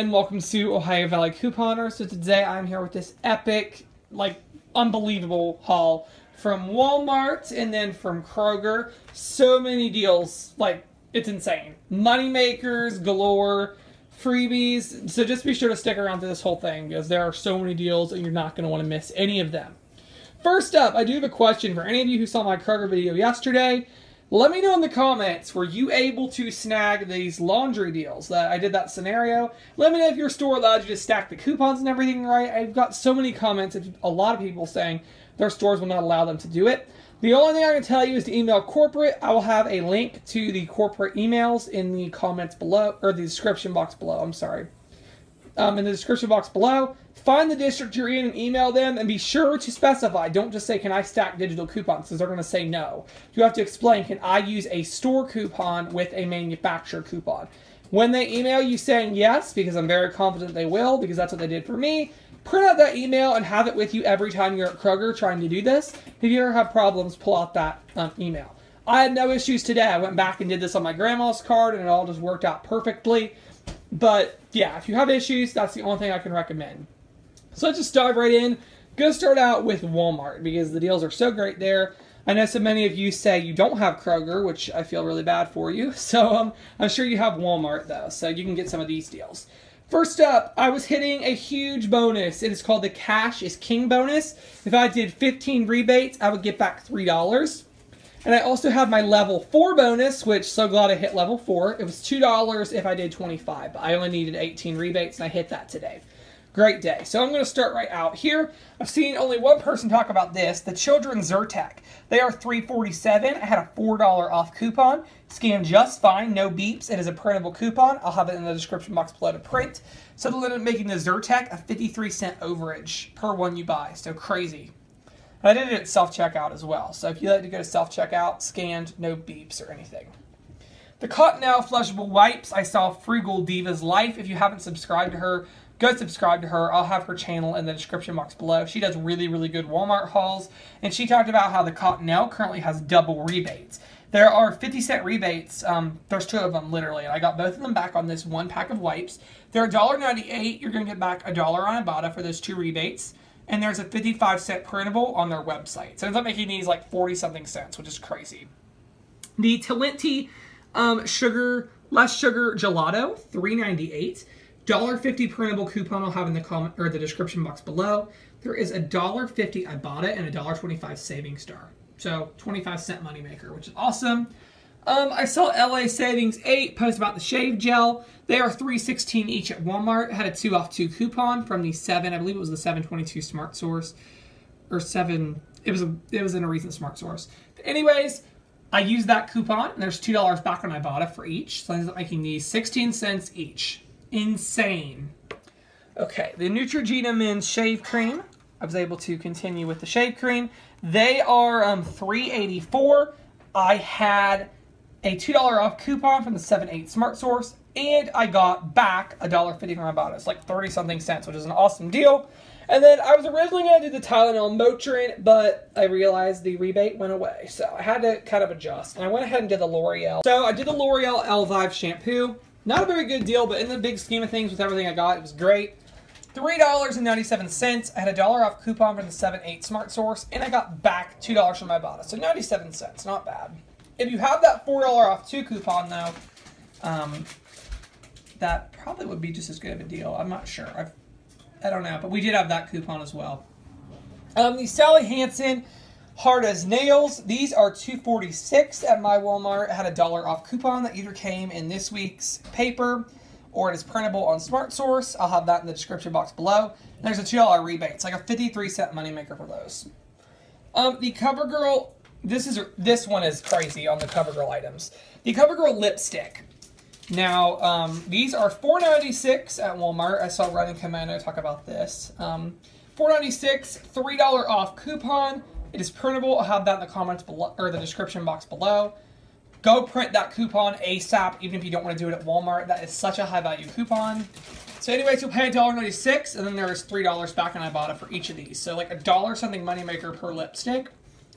and welcome to Ohio Valley Couponer. So today I'm here with this epic, like unbelievable haul from Walmart and then from Kroger. So many deals, like it's insane. Money makers galore, freebies. So just be sure to stick around to this whole thing because there are so many deals and you're not going to want to miss any of them. First up, I do have a question for any of you who saw my Kroger video yesterday. Let me know in the comments, were you able to snag these laundry deals? That I did that scenario. Let me know if your store allowed you to stack the coupons and everything right. I've got so many comments a lot of people saying their stores will not allow them to do it. The only thing I can tell you is to email corporate. I will have a link to the corporate emails in the comments below, or the description box below. I'm sorry. Um, in the description box below. Find the district you're in and email them and be sure to specify. Don't just say, Can I stack digital coupons? Because they're going to say no. You have to explain, Can I use a store coupon with a manufacturer coupon? When they email you saying yes, because I'm very confident they will, because that's what they did for me, print out that email and have it with you every time you're at Kroger trying to do this. If you ever have problems, pull out that um, email. I had no issues today. I went back and did this on my grandma's card and it all just worked out perfectly. But yeah, if you have issues, that's the only thing I can recommend. So let's just dive right in. Gonna start out with Walmart because the deals are so great there. I know so many of you say you don't have Kroger, which I feel really bad for you. So um, I'm sure you have Walmart though, so you can get some of these deals. First up, I was hitting a huge bonus. It is called the Cash is King bonus. If I did 15 rebates, I would get back $3. And I also have my level 4 bonus, which so glad I hit level 4. It was $2 if I did 25, but I only needed 18 rebates and I hit that today. Great day. So I'm going to start right out here. I've seen only one person talk about this, the Children's Zyrtec. They are 347. I had a $4 off coupon. Scanned just fine, no beeps. It is a printable coupon. I'll have it in the description box below to print. So they'll end up making the Zyrtec a 53 cent overage per one you buy. So crazy. I did it at self-checkout as well. So if you like to go to self-checkout, scanned, no beeps or anything. The Cottonelle flushable wipes, I saw Frugal Diva's Life. If you haven't subscribed to her, go subscribe to her. I'll have her channel in the description box below. She does really, really good Walmart hauls, and she talked about how the Cottonelle currently has double rebates. There are 50 cent rebates. Um, there's two of them, literally, and I got both of them back on this one pack of wipes. They're $1.98. You're going to get back a dollar on Ibotta for those two rebates. And there's a 55 cent printable on their website. So it ends up making these like 40 something cents, which is crazy. The Talenti um, sugar, less sugar gelato, 398. $1.50 printable coupon I'll have in the comment or the description box below. There is a $1.50 Ibotta and a $1.25 Saving Star. So 25 cent moneymaker, which is awesome. Um, I saw LA Savings 8 post about the shave gel. They are 316 each at Walmart. Had a 2 off 2 coupon from the 7, I believe it was the 722 Smart Source. Or 7, it was a, it was in a recent Smart Source. But anyways, I used that coupon, and there's $2 back on Ibotta for each. So I ended up making these 16 cents each insane. Okay, the Neutrogena Men's Shave Cream. I was able to continue with the shave cream. They are um, 384 I had a $2 off coupon from the 7-8 Smart Source, and I got back a $1.50 from my. It's like 30 something cents, which is an awesome deal. And then I was originally going to do the Tylenol Motrin, but I realized the rebate went away. So I had to kind of adjust. And I went ahead and did the L'Oreal. So I did the L'Oreal Elvive shampoo. Not a very good deal, but in the big scheme of things with everything I got, it was great. $3.97. I had a dollar off coupon from the 7-8 Smart Source, and I got back $2 from my Ibotta. So 97 cents, not bad. If you have that $4 off 2 coupon, though, um, that probably would be just as good of a deal. I'm not sure. I've, I don't know, but we did have that coupon as well. Um, the Sally Hansen Hard as nails. These are 246 at my Walmart. Had a dollar off coupon that either came in this week's paper or it is printable on Smart Source. I'll have that in the description box below. And there's a $2 rebate. It's like a 53 cent moneymaker for those. Um, the CoverGirl, this is this one is crazy on the CoverGirl items. The CoverGirl lipstick. Now, um, these are $4.96 at Walmart. I saw Running Commando talk about this. Um, $4.96, $3 off coupon. It is printable. I'll have that in the comments below or the description box below. Go print that coupon ASAP, even if you don't want to do it at Walmart. That is such a high value coupon. So anyways, you'll pay $1.96 and then there's $3 back and Ibotta for each of these. So like a dollar something moneymaker per lipstick.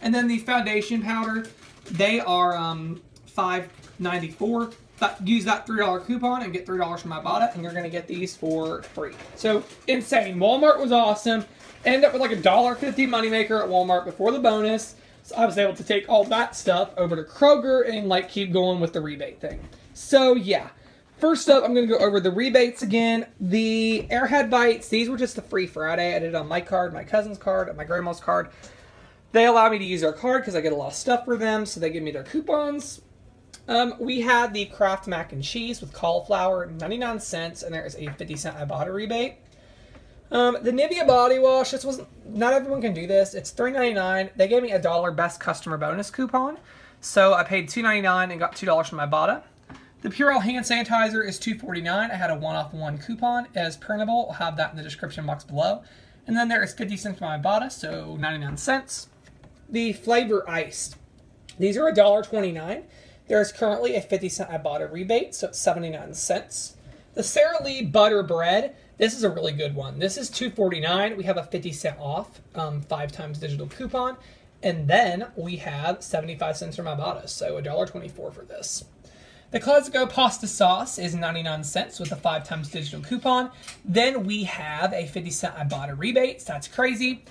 And then the foundation powder, they are um, $5.94. that, use that $3 coupon and get $3 from Ibotta, and you're going to get these for free. So, insane. Walmart was awesome. Ended up with like a $1.50 moneymaker at Walmart before the bonus. So I was able to take all that stuff over to Kroger and like keep going with the rebate thing. So yeah, first up, I'm going to go over the rebates again. The Airhead Bites, these were just a free Friday. I did it on my card, my cousin's card, my grandma's card. They allow me to use their card because I get a lot of stuff for them, so they give me their coupons. Um, we had the Kraft Mac and Cheese with cauliflower, 99 cents, and there is a 50 cent Ibotta rebate. Um, the Nivea body wash. This wasn't. Not everyone can do this. It's $3.99. They gave me a dollar best customer bonus coupon, so I paid $2.99 and got two dollars from my Ibotta. The Purell hand sanitizer is $2.49. I had a one-off one coupon as printable. I'll have that in the description box below. And then there is 50 cents from my Ibotta, so 99 cents. The flavor iced. These are $1.29. There is currently a 50 cent Ibotta rebate, so it's 79 cents. The Sara Lee butter bread. This is a really good one. This is $2.49. We have a 50 cent off, um, five times digital coupon. And then we have 75 cents from Ibotta, so $1.24 for this. The Classico pasta sauce is 99 cents with a 5 times digital coupon. Then we have a 50 cent Ibotta rebate, so that's crazy.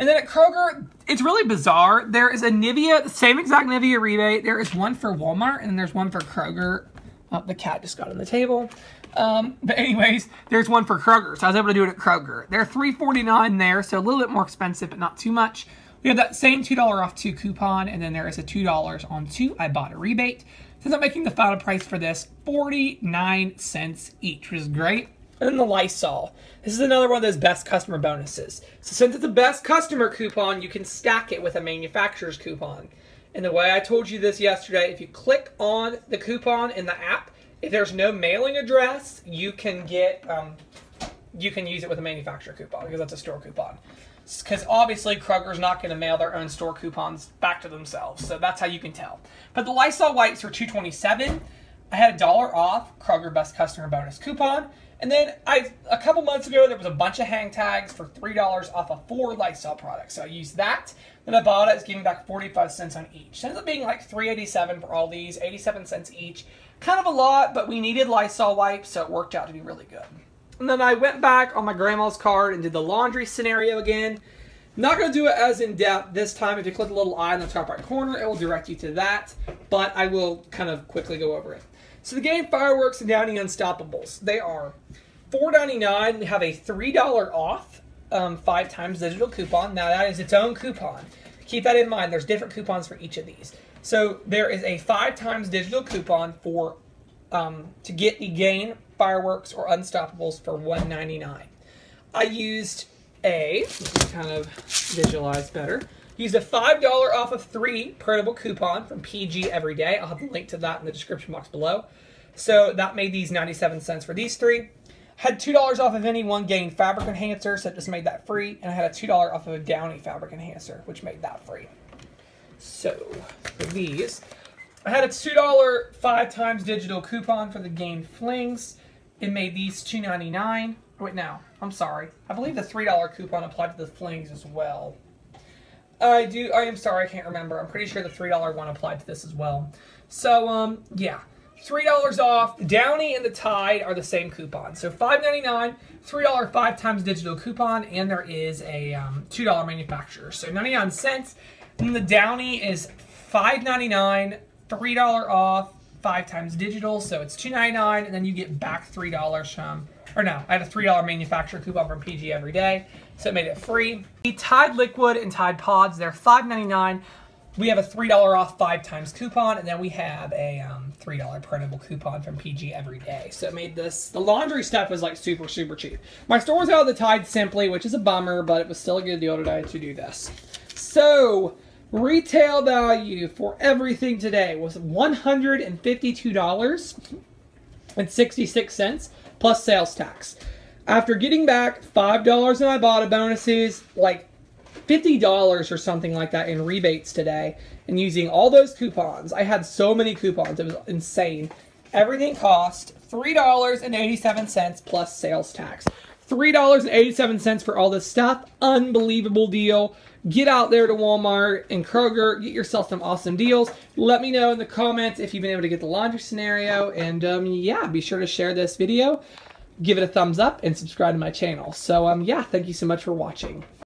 And then at Kroger, it's really bizarre. There is a Nivea, same exact Nivea rebate. There is one for Walmart and then there's one for Kroger. Oh, the cat just got on the table. Um, but anyways, there's one for Kroger. So I was able to do it at Kroger. They're $3.49 there, so a little bit more expensive, but not too much. We have that same $2 off two coupon, and then there is a $2 on two Ibotta a rebate. So I'm making the final price for this 49 cents each, which is great. And then the Lysol. This is another one of those best customer bonuses. So since it's a best customer coupon, you can stack it with a manufacturer's coupon. And the way I told you this yesterday, if you click on the coupon in the app, if there's no mailing address, you can get um, you can use it with a manufacturer coupon because that's a store coupon. Because obviously Kroger's not going to mail their own store coupons back to themselves, so that's how you can tell. But the Lysol wipes are 227. I had a dollar off Kroger Best Customer Bonus coupon, and then I a couple months ago there was a bunch of hang tags for three dollars off of four Lysol products. So I used that. Then Ibotta. It's giving back 45 cents on each. So it ends up being like 387 for all these, 87 cents each. Kind of a lot, but we needed Lysol wipes, so it worked out to be really good. And then I went back on my grandma's card and did the laundry scenario again. Not going to do it as in depth this time. If you click the little eye in the top right corner, it will direct you to that. But I will kind of quickly go over it. So the Gain Fireworks and Downy Unstoppables. They are $4.99. We have a $3 off um, five times digital coupon. Now that is its own coupon. Keep that in mind. There's different coupons for each of these. So there is a five times digital coupon for um, to get the Gain Fireworks or Unstoppables for $1.99. I used a kind of visualize better. Used a $5 off of three printable coupon from PG Everyday. I'll have the link to that in the description box below. So that made these 97 cents for these three. Had $2 off of any one Gain fabric enhancer, so it just made that free. And I had a $2 off of a Downy fabric enhancer, which made that free. So, for these, I had a $2 five times digital coupon for the Gain Flings. It made these $2.99. Wait, now, I'm sorry. I believe the $3 coupon applied to the Flings as well. I do, I am sorry, I can't remember. I'm pretty sure the $3 one applied to this as well. So, um, yeah. $3 off. The Downy and the Tide are the same coupon. So $5.99, $3 five times digital coupon, and there is a um, $2 manufacturer. So 99 cents. And the Downy is $5.99, $3 off, five times digital. So it's $2.99, and then you get back $3 from, or no, I had a $3 manufacturer coupon from PG every day. So it made it free. The Tide Liquid and Tide Pods, they're $5.99 we have a $3 off five times coupon, and then we have a um, $3 printable coupon from PG every day. So it made this, the laundry stuff was like super, super cheap. My store was out of the Tide Simply, which is a bummer, but it was still a good deal today to do this. So, retail value for everything today was $152.66 plus sales tax. After getting back $5 in Ibotta bonuses, like $50 or something like that in rebates today and using all those coupons. I had so many coupons, it was insane. Everything cost $3.87 plus sales tax. $3.87 for all this stuff. Unbelievable deal. Get out there to Walmart and Kroger, get yourself some awesome deals. Let me know in the comments if you've been able to get the laundry scenario. And um, yeah, be sure to share this video, give it a thumbs up, and subscribe to my channel. So um, yeah, thank you so much for watching.